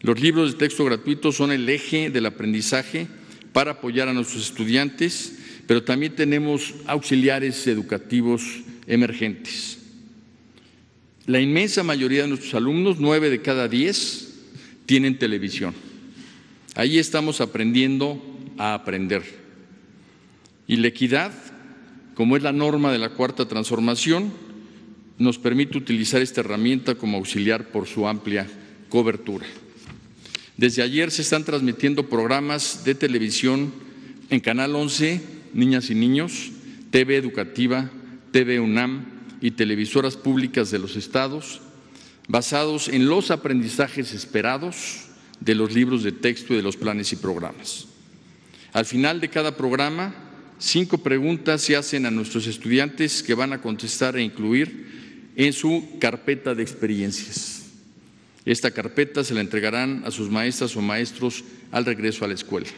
Los libros de texto gratuitos son el eje del aprendizaje para apoyar a nuestros estudiantes, pero también tenemos auxiliares educativos emergentes. La inmensa mayoría de nuestros alumnos, nueve de cada diez, tienen televisión. Ahí estamos aprendiendo a aprender. Y la equidad, como es la norma de la cuarta transformación, nos permite utilizar esta herramienta como auxiliar por su amplia cobertura. Desde ayer se están transmitiendo programas de televisión en Canal 11, Niñas y Niños, TV Educativa, TV UNAM y televisoras públicas de los estados, basados en los aprendizajes esperados de los libros de texto y de los planes y programas. Al final de cada programa, cinco preguntas se hacen a nuestros estudiantes que van a contestar e incluir en su carpeta de experiencias. Esta carpeta se la entregarán a sus maestras o maestros al regreso a la escuela.